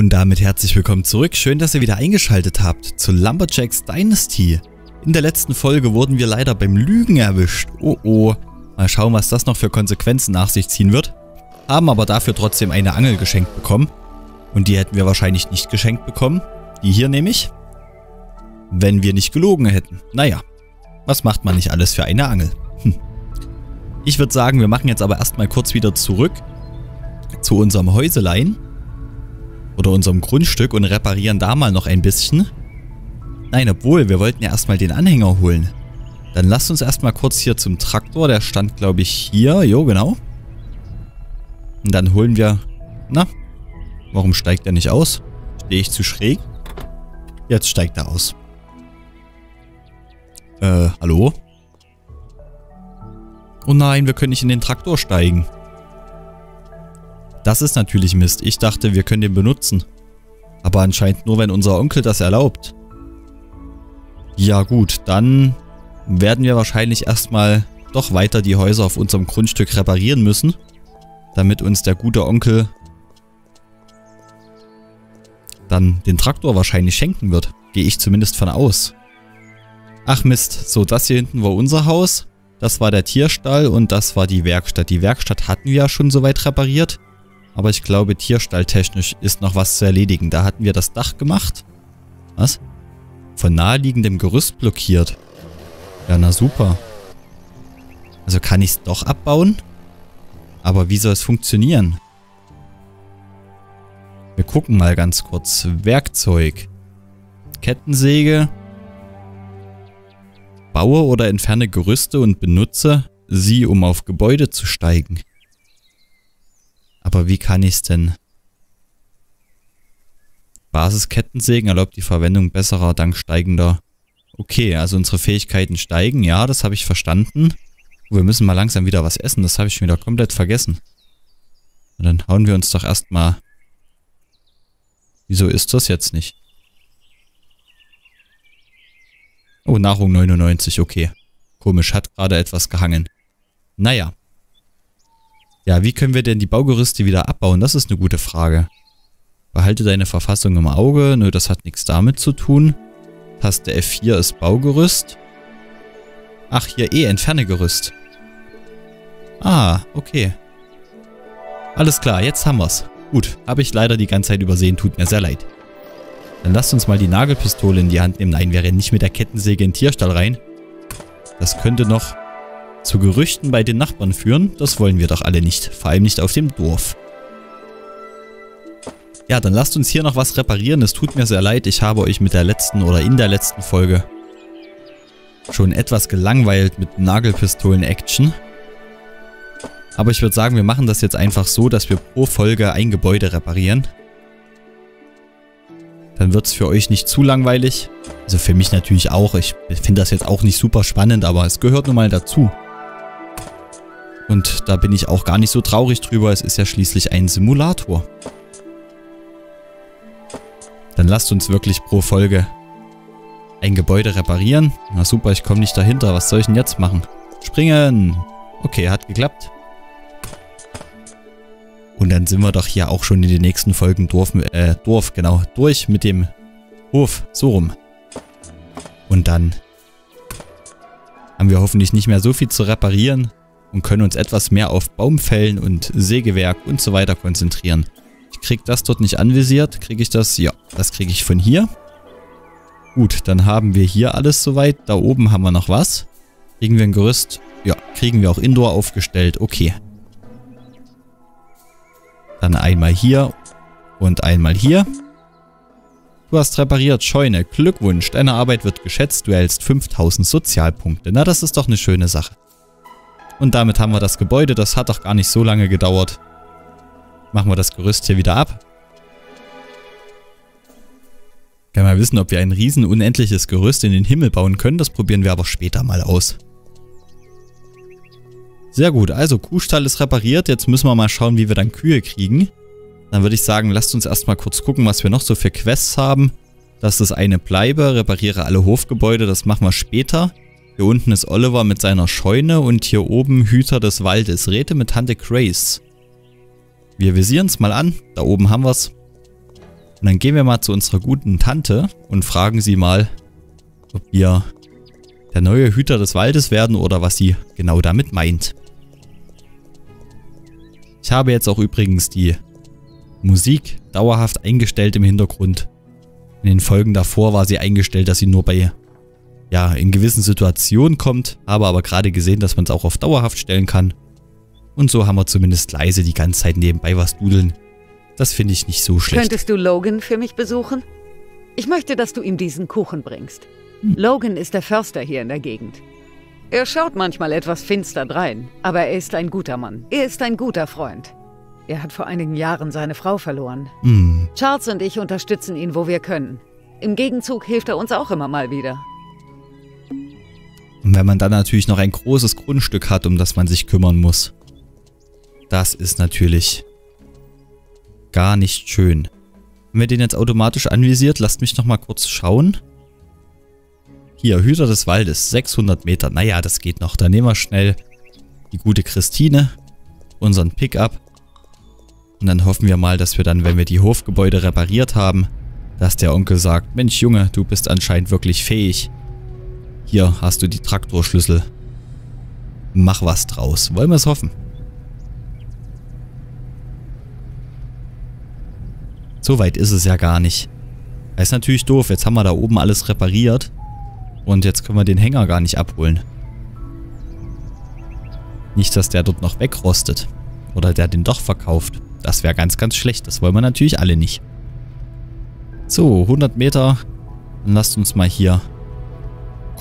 Und damit herzlich willkommen zurück. Schön, dass ihr wieder eingeschaltet habt zu Lumberjacks Dynasty. In der letzten Folge wurden wir leider beim Lügen erwischt. Oh oh. Mal schauen, was das noch für Konsequenzen nach sich ziehen wird. Haben aber dafür trotzdem eine Angel geschenkt bekommen. Und die hätten wir wahrscheinlich nicht geschenkt bekommen. Die hier nämlich. Wenn wir nicht gelogen hätten. Naja, was macht man nicht alles für eine Angel? Hm. Ich würde sagen, wir machen jetzt aber erstmal kurz wieder zurück zu unserem Häuselein oder unserem Grundstück und reparieren da mal noch ein bisschen. Nein, obwohl, wir wollten ja erstmal den Anhänger holen. Dann lasst uns erstmal kurz hier zum Traktor. Der stand, glaube ich, hier. Jo, genau. Und dann holen wir... Na, warum steigt er nicht aus? Stehe ich zu schräg? Jetzt steigt er aus. Äh, hallo? Oh nein, wir können nicht in den Traktor steigen. Das ist natürlich Mist. Ich dachte, wir können den benutzen. Aber anscheinend nur, wenn unser Onkel das erlaubt. Ja gut, dann werden wir wahrscheinlich erstmal doch weiter die Häuser auf unserem Grundstück reparieren müssen. Damit uns der gute Onkel dann den Traktor wahrscheinlich schenken wird. Gehe ich zumindest von aus. Ach Mist, so das hier hinten war unser Haus. Das war der Tierstall und das war die Werkstatt. Die Werkstatt hatten wir ja schon soweit repariert. Aber ich glaube, tierstalltechnisch ist noch was zu erledigen. Da hatten wir das Dach gemacht. Was? Von naheliegendem Gerüst blockiert. Ja, na super. Also kann ich es doch abbauen? Aber wie soll es funktionieren? Wir gucken mal ganz kurz. Werkzeug. Kettensäge. Baue oder entferne Gerüste und benutze sie, um auf Gebäude zu steigen. Aber wie kann ich es denn? Basiskettensägen erlaubt die Verwendung besserer dank steigender... Okay, also unsere Fähigkeiten steigen. Ja, das habe ich verstanden. Wir müssen mal langsam wieder was essen. Das habe ich schon wieder komplett vergessen. Und dann hauen wir uns doch erstmal... Wieso ist das jetzt nicht? Oh, Nahrung 99, okay. Komisch, hat gerade etwas gehangen. Naja. Ja, wie können wir denn die Baugerüste wieder abbauen? Das ist eine gute Frage. Behalte deine Verfassung im Auge. Nö, das hat nichts damit zu tun. Taste F4 ist Baugerüst. Ach, hier eh, entferne Gerüst. Ah, okay. Alles klar, jetzt haben wir's. Gut, habe ich leider die ganze Zeit übersehen, tut mir sehr leid. Dann lasst uns mal die Nagelpistole in die Hand nehmen. Nein, wir rennen nicht mit der Kettensäge in den Tierstall rein. Das könnte noch zu Gerüchten bei den Nachbarn führen. Das wollen wir doch alle nicht. Vor allem nicht auf dem Dorf. Ja, dann lasst uns hier noch was reparieren. Es tut mir sehr leid, ich habe euch mit der letzten oder in der letzten Folge schon etwas gelangweilt mit Nagelpistolen-Action. Aber ich würde sagen, wir machen das jetzt einfach so, dass wir pro Folge ein Gebäude reparieren. Dann wird es für euch nicht zu langweilig. Also für mich natürlich auch. Ich finde das jetzt auch nicht super spannend, aber es gehört nun mal dazu. Und da bin ich auch gar nicht so traurig drüber. Es ist ja schließlich ein Simulator. Dann lasst uns wirklich pro Folge ein Gebäude reparieren. Na super, ich komme nicht dahinter. Was soll ich denn jetzt machen? Springen! Okay, hat geklappt. Und dann sind wir doch hier auch schon in den nächsten Folgen Dorf, äh, Dorf, genau, durch mit dem Hof. So rum. Und dann haben wir hoffentlich nicht mehr so viel zu reparieren und können uns etwas mehr auf Baumfällen und Sägewerk und so weiter konzentrieren. Ich kriege das dort nicht anvisiert. Kriege ich das? Ja, das kriege ich von hier. Gut, dann haben wir hier alles soweit. Da oben haben wir noch was. Kriegen wir ein Gerüst? Ja, kriegen wir auch Indoor aufgestellt. Okay. Dann einmal hier und einmal hier. Du hast repariert, Scheune. Glückwunsch, deine Arbeit wird geschätzt. Du erhältst 5000 Sozialpunkte. Na, das ist doch eine schöne Sache. Und damit haben wir das Gebäude. Das hat doch gar nicht so lange gedauert. Machen wir das Gerüst hier wieder ab. Kann mal wissen, ob wir ein riesen unendliches Gerüst in den Himmel bauen können. Das probieren wir aber später mal aus. Sehr gut, also Kuhstall ist repariert. Jetzt müssen wir mal schauen, wie wir dann Kühe kriegen. Dann würde ich sagen, lasst uns erstmal kurz gucken, was wir noch so für Quests haben. Das ist eine Bleibe, repariere alle Hofgebäude, das machen wir später. Hier unten ist Oliver mit seiner Scheune und hier oben Hüter des Waldes. Rede mit Tante Grace. Wir visieren es mal an. Da oben haben wir es. Und dann gehen wir mal zu unserer guten Tante und fragen sie mal, ob wir der neue Hüter des Waldes werden oder was sie genau damit meint. Ich habe jetzt auch übrigens die Musik dauerhaft eingestellt im Hintergrund. In den Folgen davor war sie eingestellt, dass sie nur bei, ja, in gewissen Situationen kommt. Habe aber gerade gesehen, dass man es auch auf dauerhaft stellen kann. Und so haben wir zumindest leise die ganze Zeit nebenbei was dudeln. Das finde ich nicht so schlecht. Könntest du Logan für mich besuchen? Ich möchte, dass du ihm diesen Kuchen bringst. Hm. Logan ist der Förster hier in der Gegend. Er schaut manchmal etwas finster drein, aber er ist ein guter Mann. Er ist ein guter Freund. Er hat vor einigen Jahren seine Frau verloren. Hm. Charles und ich unterstützen ihn, wo wir können. Im Gegenzug hilft er uns auch immer mal wieder. Und wenn man dann natürlich noch ein großes Grundstück hat, um das man sich kümmern muss. Das ist natürlich gar nicht schön. Wenn wir den jetzt automatisch anvisiert, lasst mich noch mal kurz schauen. Hier, Hüter des Waldes, 600 Meter. Naja, das geht noch. Dann nehmen wir schnell die gute Christine, unseren Pickup und dann hoffen wir mal, dass wir dann, wenn wir die Hofgebäude repariert haben, dass der Onkel sagt, Mensch Junge, du bist anscheinend wirklich fähig. Hier hast du die Traktorschlüssel. Mach was draus. Wollen wir es hoffen. So weit ist es ja gar nicht. Das ist natürlich doof. Jetzt haben wir da oben alles repariert. Und jetzt können wir den Hänger gar nicht abholen. Nicht, dass der dort noch wegrostet. Oder der den doch verkauft. Das wäre ganz, ganz schlecht. Das wollen wir natürlich alle nicht. So, 100 Meter. Dann lasst uns mal hier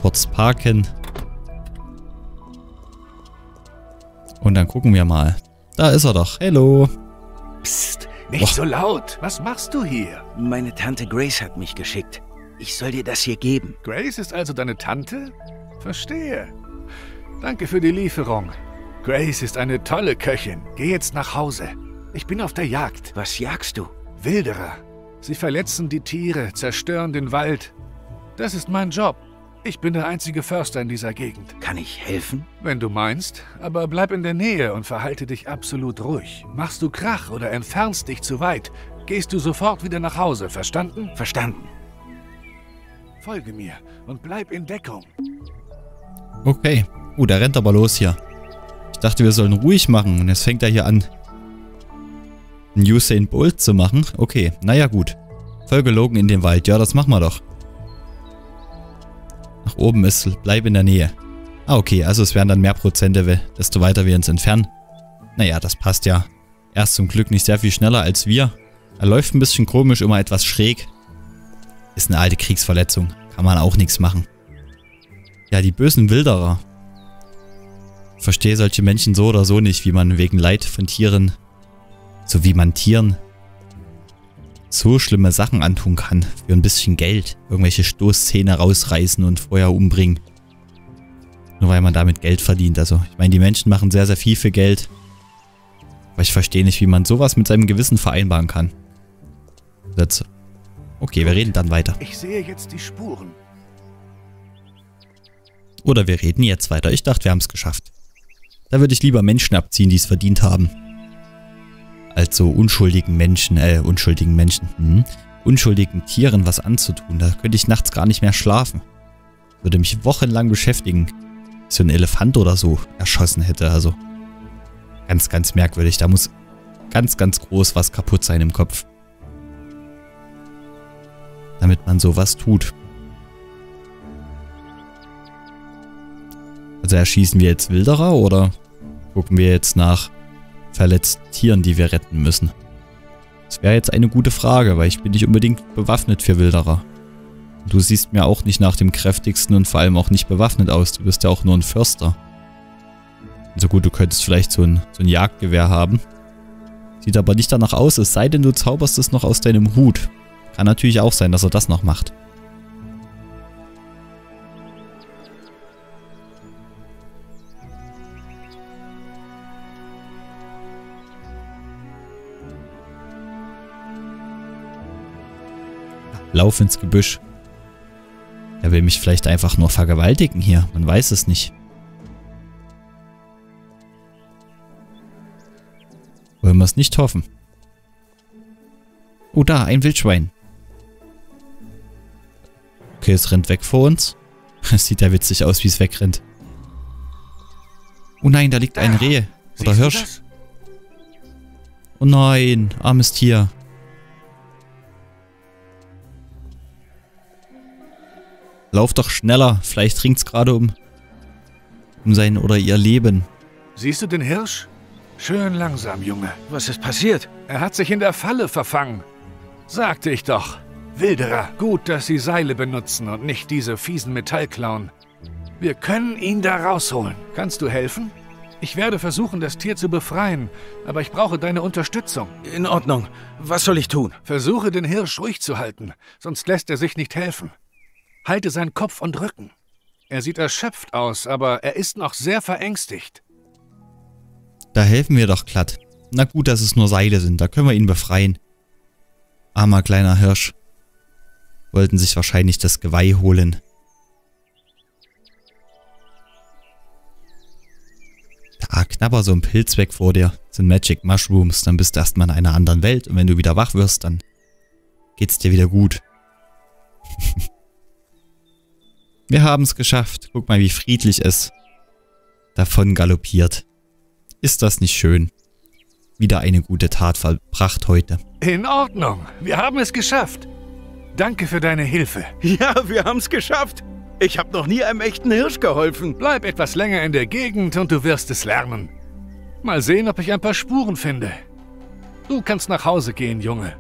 kurz parken. Und dann gucken wir mal. Da ist er doch. Hallo. Psst, nicht Boah. so laut. Was machst du hier? Meine Tante Grace hat mich geschickt. Ich soll dir das hier geben. Grace ist also deine Tante? Verstehe. Danke für die Lieferung. Grace ist eine tolle Köchin. Geh jetzt nach Hause. Ich bin auf der Jagd. Was jagst du? Wilderer. Sie verletzen die Tiere, zerstören den Wald. Das ist mein Job. Ich bin der einzige Förster in dieser Gegend. Kann ich helfen? Wenn du meinst, aber bleib in der Nähe und verhalte dich absolut ruhig. Machst du Krach oder entfernst dich zu weit, gehst du sofort wieder nach Hause, verstanden? Verstanden. Folge mir und bleib in Deckung. Okay. Oh, der rennt aber los hier. Ich dachte, wir sollen ruhig machen und jetzt fängt er hier an, Usain Bolt zu machen? Okay, naja gut. Folge Logan in den Wald. Ja, das machen wir doch. Nach oben ist, bleib in der Nähe. Ah, okay, also es wären dann mehr Prozente, desto weiter wir uns entfernen. Naja, das passt ja. Er ist zum Glück nicht sehr viel schneller als wir. Er läuft ein bisschen komisch, immer etwas schräg. Ist eine alte Kriegsverletzung. Kann man auch nichts machen. Ja, die bösen Wilderer. Ich verstehe solche Menschen so oder so nicht, wie man wegen Leid von Tieren so wie man Tieren so schlimme Sachen antun kann. Für ein bisschen Geld. Irgendwelche Stoßzähne rausreißen und vorher umbringen. Nur weil man damit Geld verdient. Also, ich meine, die Menschen machen sehr, sehr viel für Geld. Aber ich verstehe nicht, wie man sowas mit seinem Gewissen vereinbaren kann. Sätze. Okay, wir reden dann weiter. Ich sehe jetzt die Spuren. Oder wir reden jetzt weiter. Ich dachte, wir haben es geschafft. Da würde ich lieber Menschen abziehen, die es verdient haben als so unschuldigen Menschen, äh, unschuldigen Menschen, hm, unschuldigen Tieren was anzutun. Da könnte ich nachts gar nicht mehr schlafen. Würde mich wochenlang beschäftigen. So ein Elefant oder so erschossen hätte, also. Ganz, ganz merkwürdig. Da muss ganz, ganz groß was kaputt sein im Kopf. Damit man sowas tut. Also erschießen wir jetzt Wilderer oder gucken wir jetzt nach verletzten Tieren, die wir retten müssen? Das wäre jetzt eine gute Frage, weil ich bin nicht unbedingt bewaffnet für Wilderer. Du siehst mir auch nicht nach dem kräftigsten und vor allem auch nicht bewaffnet aus. Du bist ja auch nur ein Förster. So gut, du könntest vielleicht so ein, so ein Jagdgewehr haben. Sieht aber nicht danach aus, es sei denn, du zauberst es noch aus deinem Hut. Kann natürlich auch sein, dass er das noch macht. Lauf ins Gebüsch. Er will mich vielleicht einfach nur vergewaltigen hier. Man weiß es nicht. Wollen wir es nicht hoffen. Oh, da, ein Wildschwein. Okay, es rennt weg vor uns. Es sieht ja witzig aus, wie es wegrennt. Oh nein, da liegt ein Reh. Oder Siehst du Hirsch. Oh nein, armes Tier. Lauf doch schneller. Vielleicht ringt's gerade um, um sein oder ihr Leben. Siehst du den Hirsch? Schön langsam, Junge. Was ist passiert? Er hat sich in der Falle verfangen. Sagte ich doch. Wilderer, gut, dass sie Seile benutzen und nicht diese fiesen Metallklauen. Wir können ihn da rausholen. Kannst du helfen? Ich werde versuchen, das Tier zu befreien, aber ich brauche deine Unterstützung. In Ordnung. Was soll ich tun? Versuche den Hirsch ruhig zu halten, sonst lässt er sich nicht helfen. Halte seinen Kopf und Rücken. Er sieht erschöpft aus, aber er ist noch sehr verängstigt. Da helfen wir doch glatt. Na gut, dass es nur Seile sind. Da können wir ihn befreien. Armer kleiner Hirsch. Wollten sich wahrscheinlich das Geweih holen. Da knabber so ein Pilz weg vor dir. Das sind Magic Mushrooms. Dann bist du erstmal in einer anderen Welt. Und wenn du wieder wach wirst, dann geht's dir wieder gut. wir haben es geschafft. Guck mal, wie friedlich es davon galoppiert. Ist das nicht schön? Wieder eine gute Tat verbracht heute. In Ordnung, wir haben es geschafft. Danke für deine Hilfe. Ja, wir haben's geschafft. Ich habe noch nie einem echten Hirsch geholfen. Bleib etwas länger in der Gegend und du wirst es lernen. Mal sehen, ob ich ein paar Spuren finde. Du kannst nach Hause gehen, Junge.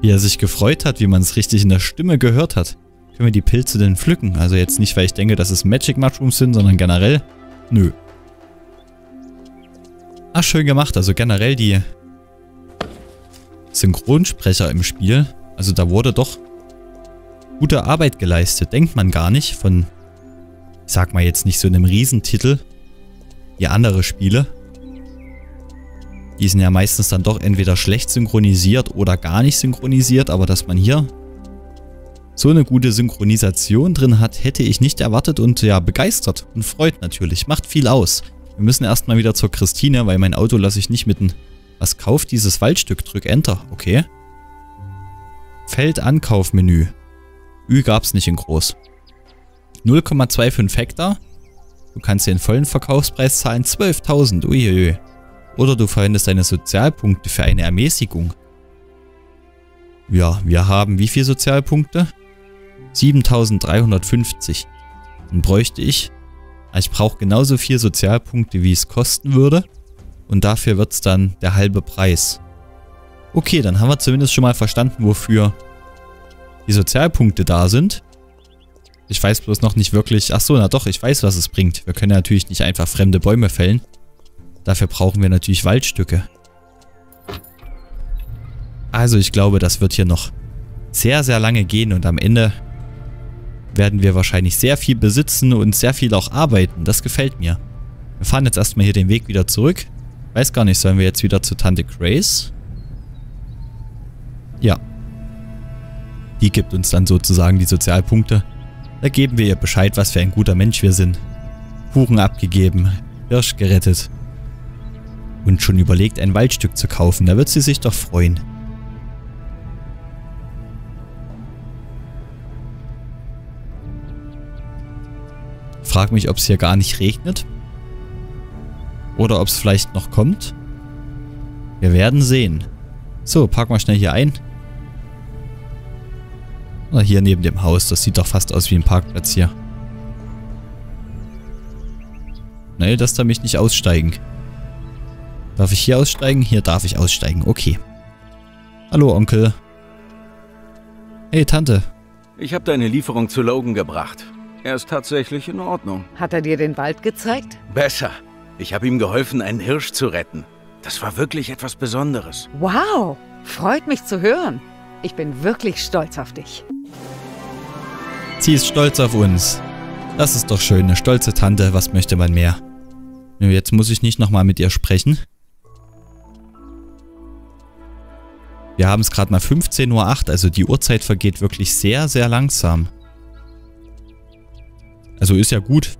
Wie er sich gefreut hat, wie man es richtig in der Stimme gehört hat. Können wir die Pilze denn pflücken? Also jetzt nicht, weil ich denke, dass es Magic Mushrooms sind, sondern generell. Nö. Ah, schön gemacht. Also generell die Synchronsprecher im Spiel. Also da wurde doch gute Arbeit geleistet. Denkt man gar nicht von, ich sag mal jetzt nicht so einem Riesentitel, wie andere Spiele. Die sind ja meistens dann doch entweder schlecht synchronisiert oder gar nicht synchronisiert, aber dass man hier so eine gute Synchronisation drin hat, hätte ich nicht erwartet und ja, begeistert und freut natürlich. Macht viel aus. Wir müssen erstmal wieder zur Christine, weil mein Auto lasse ich nicht mitten. Was kauft dieses Waldstück? Drück Enter. Okay. Feldankaufmenü. Ü gab's nicht in groß. 0,25 Hektar. Du kannst den vollen Verkaufspreis zahlen. 12.000. Uiuiui. Oder du verwendest deine Sozialpunkte für eine Ermäßigung. Ja, wir haben wie viele Sozialpunkte? 7350. Dann bräuchte ich, ich brauche genauso viel Sozialpunkte, wie es kosten würde. Und dafür wird es dann der halbe Preis. Okay, dann haben wir zumindest schon mal verstanden, wofür die Sozialpunkte da sind. Ich weiß bloß noch nicht wirklich... Achso, na doch, ich weiß, was es bringt. Wir können natürlich nicht einfach fremde Bäume fällen. Dafür brauchen wir natürlich Waldstücke. Also ich glaube, das wird hier noch sehr, sehr lange gehen und am Ende werden wir wahrscheinlich sehr viel besitzen und sehr viel auch arbeiten. Das gefällt mir. Wir fahren jetzt erstmal hier den Weg wieder zurück. Weiß gar nicht, sollen wir jetzt wieder zu Tante Grace? Ja. Die gibt uns dann sozusagen die Sozialpunkte. Da geben wir ihr Bescheid, was für ein guter Mensch wir sind. Kuchen abgegeben, Hirsch gerettet. Und schon überlegt, ein Waldstück zu kaufen. Da wird sie sich doch freuen. Frag mich, ob es hier gar nicht regnet. Oder ob es vielleicht noch kommt. Wir werden sehen. So, pack mal schnell hier ein. Oder hier neben dem Haus. Das sieht doch fast aus wie ein Parkplatz hier. Nee, das da mich nicht aussteigen. Darf ich hier aussteigen? Hier darf ich aussteigen. Okay. Hallo, Onkel. Hey, Tante. Ich habe deine Lieferung zu Logan gebracht. Er ist tatsächlich in Ordnung. Hat er dir den Wald gezeigt? Besser. Ich habe ihm geholfen, einen Hirsch zu retten. Das war wirklich etwas Besonderes. Wow, freut mich zu hören. Ich bin wirklich stolz auf dich. Sie ist stolz auf uns. Das ist doch schön, eine stolze Tante. Was möchte man mehr? Nö, Jetzt muss ich nicht nochmal mit ihr sprechen. Wir haben es gerade mal 15.08 Uhr, also die Uhrzeit vergeht wirklich sehr, sehr langsam. Also ist ja gut,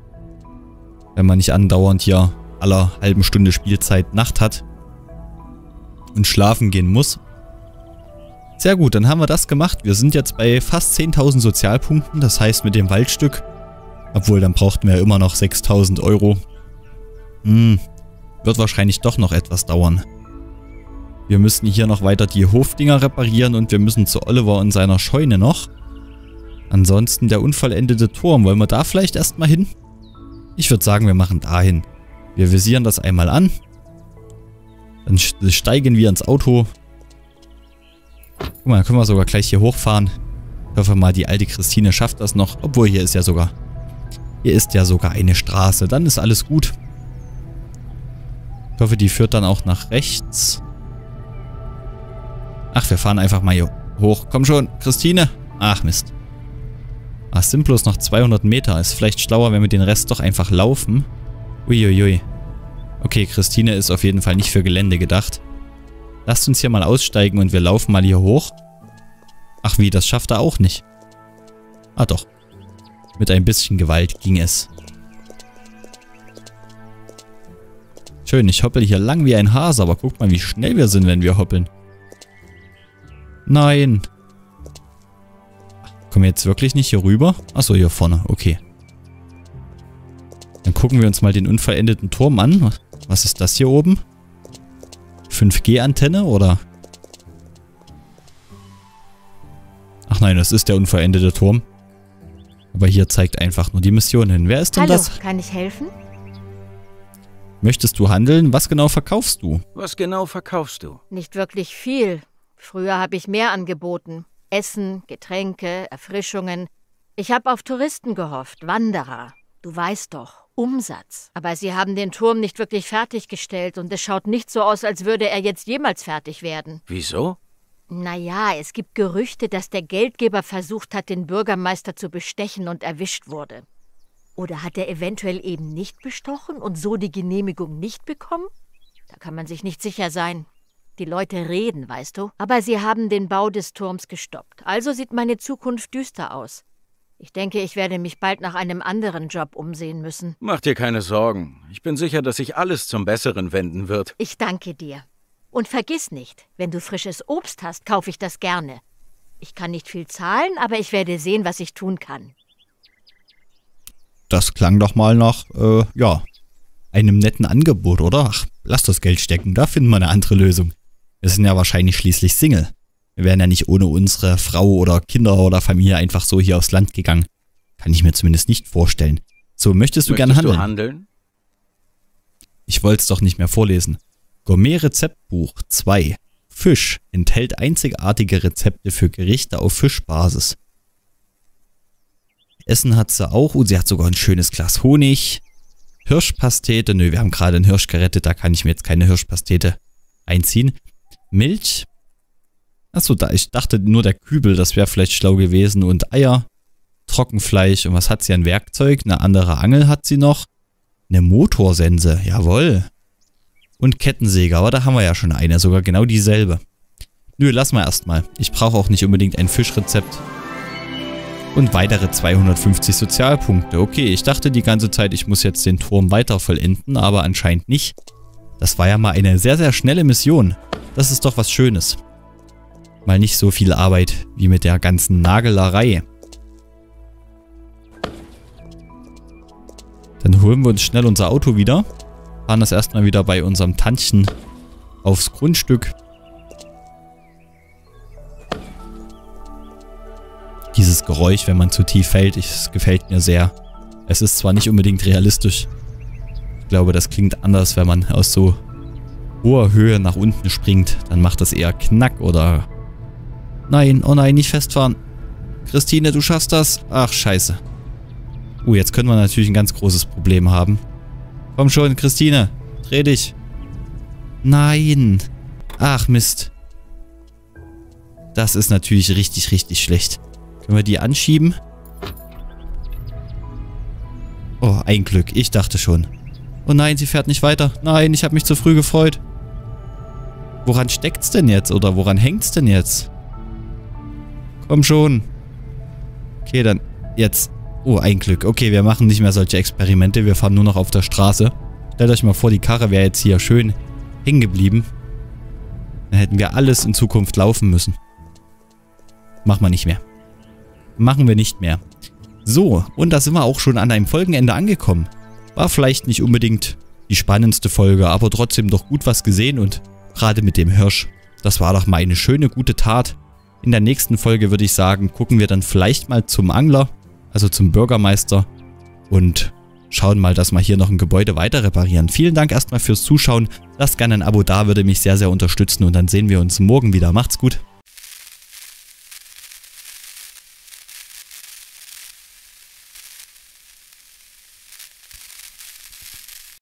wenn man nicht andauernd hier aller halben Stunde Spielzeit Nacht hat. und schlafen gehen muss. Sehr gut, dann haben wir das gemacht. Wir sind jetzt bei fast 10.000 Sozialpunkten. Das heißt mit dem Waldstück, obwohl dann brauchten wir ja immer noch 6.000 Euro. Hm, wird wahrscheinlich doch noch etwas dauern. Wir müssen hier noch weiter die Hofdinger reparieren und wir müssen zu Oliver und seiner Scheune noch. Ansonsten der unvollendete Turm. Wollen wir da vielleicht erstmal hin? Ich würde sagen, wir machen dahin. Wir visieren das einmal an. Dann steigen wir ins Auto Guck mal, dann können wir sogar gleich hier hochfahren. Ich hoffe mal, die alte Christine schafft das noch. Obwohl, hier ist ja sogar... Hier ist ja sogar eine Straße. Dann ist alles gut. Ich hoffe, die führt dann auch nach rechts. Ach, wir fahren einfach mal hier hoch. Komm schon, Christine. Ach, Mist. Ach, sind bloß noch 200 Meter. Ist vielleicht schlauer, wenn wir den Rest doch einfach laufen. Uiuiui. Okay, Christine ist auf jeden Fall nicht für Gelände gedacht. Lasst uns hier mal aussteigen und wir laufen mal hier hoch. Ach wie, das schafft er auch nicht. Ah doch. Mit ein bisschen Gewalt ging es. Schön, ich hoppel hier lang wie ein Hase, aber guck mal, wie schnell wir sind, wenn wir hoppeln. Nein. Kommen wir jetzt wirklich nicht hier rüber? Achso, hier vorne, okay. Dann gucken wir uns mal den unverendeten Turm an. Was ist das hier oben? 5G-Antenne oder? Ach nein, das ist der unverendete Turm. Aber hier zeigt einfach nur die Mission hin. Wer ist denn Hallo, das? kann ich helfen? Möchtest du handeln? Was genau verkaufst du? Was genau verkaufst du? Nicht wirklich viel. Früher habe ich mehr angeboten. Essen, Getränke, Erfrischungen. Ich habe auf Touristen gehofft, Wanderer. Du weißt doch. Umsatz. Aber sie haben den Turm nicht wirklich fertiggestellt und es schaut nicht so aus, als würde er jetzt jemals fertig werden. Wieso? Naja, es gibt Gerüchte, dass der Geldgeber versucht hat, den Bürgermeister zu bestechen und erwischt wurde. Oder hat er eventuell eben nicht bestochen und so die Genehmigung nicht bekommen? Da kann man sich nicht sicher sein. Die Leute reden, weißt du, aber sie haben den Bau des Turms gestoppt. Also sieht meine Zukunft düster aus. Ich denke, ich werde mich bald nach einem anderen Job umsehen müssen. Mach dir keine Sorgen. Ich bin sicher, dass sich alles zum Besseren wenden wird. Ich danke dir. Und vergiss nicht, wenn du frisches Obst hast, kaufe ich das gerne. Ich kann nicht viel zahlen, aber ich werde sehen, was ich tun kann. Das klang doch mal nach, äh, ja, einem netten Angebot, oder? Ach, lass das Geld stecken, da finden wir eine andere Lösung. Wir sind ja wahrscheinlich schließlich Single. Wir wären ja nicht ohne unsere Frau oder Kinder oder Familie einfach so hier aufs Land gegangen. Kann ich mir zumindest nicht vorstellen. So, möchtest du Möchtest gern handeln? du handeln? Ich wollte es doch nicht mehr vorlesen. Gourmet-Rezeptbuch 2. Fisch enthält einzigartige Rezepte für Gerichte auf Fischbasis. Essen hat sie auch und sie hat sogar ein schönes Glas Honig. Hirschpastete, nö, wir haben gerade einen Hirsch gerettet, da kann ich mir jetzt keine Hirschpastete einziehen. Milch. Achso, da, ich dachte nur der Kübel, das wäre vielleicht schlau gewesen. Und Eier, Trockenfleisch und was hat sie an Werkzeug? Eine andere Angel hat sie noch. Eine Motorsense, jawohl. Und Kettensäge, aber da haben wir ja schon eine, sogar genau dieselbe. Nö, lass mal erstmal. Ich brauche auch nicht unbedingt ein Fischrezept. Und weitere 250 Sozialpunkte. Okay, ich dachte die ganze Zeit, ich muss jetzt den Turm weiter vollenden, aber anscheinend nicht. Das war ja mal eine sehr, sehr schnelle Mission. Das ist doch was Schönes. Mal nicht so viel Arbeit wie mit der ganzen Nagelerei. Dann holen wir uns schnell unser Auto wieder. Fahren das erstmal wieder bei unserem Tantchen aufs Grundstück. Dieses Geräusch, wenn man zu tief fällt, es gefällt mir sehr. Es ist zwar nicht unbedingt realistisch. Ich glaube, das klingt anders, wenn man aus so hoher Höhe nach unten springt. Dann macht das eher Knack oder... Nein, oh nein, nicht festfahren. Christine, du schaffst das. Ach, scheiße. Uh, jetzt können wir natürlich ein ganz großes Problem haben. Komm schon, Christine. Dreh dich. Nein. Ach, Mist. Das ist natürlich richtig, richtig schlecht. Können wir die anschieben? Oh, ein Glück. Ich dachte schon. Oh nein, sie fährt nicht weiter. Nein, ich habe mich zu früh gefreut. Woran steckt's denn jetzt? Oder woran hängt's denn jetzt? Komm schon. Okay, dann jetzt. Oh, ein Glück. Okay, wir machen nicht mehr solche Experimente. Wir fahren nur noch auf der Straße. Stellt euch mal vor, die Karre wäre jetzt hier schön hängen geblieben. Dann hätten wir alles in Zukunft laufen müssen. Machen wir nicht mehr. Machen wir nicht mehr. So, und da sind wir auch schon an einem Folgenende angekommen. War vielleicht nicht unbedingt die spannendste Folge, aber trotzdem doch gut was gesehen und gerade mit dem Hirsch, das war doch mal eine schöne, gute Tat. In der nächsten Folge würde ich sagen, gucken wir dann vielleicht mal zum Angler, also zum Bürgermeister und schauen mal, dass wir hier noch ein Gebäude weiter reparieren. Vielen Dank erstmal fürs Zuschauen. Lasst gerne ein Abo da, würde mich sehr, sehr unterstützen und dann sehen wir uns morgen wieder. Macht's gut.